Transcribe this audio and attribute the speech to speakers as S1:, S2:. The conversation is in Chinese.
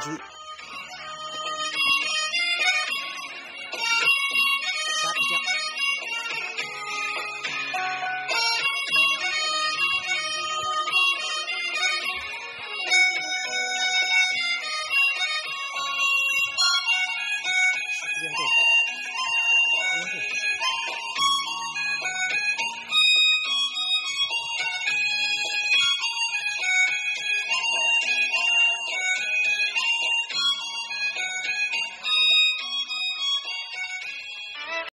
S1: 三步将，时间够。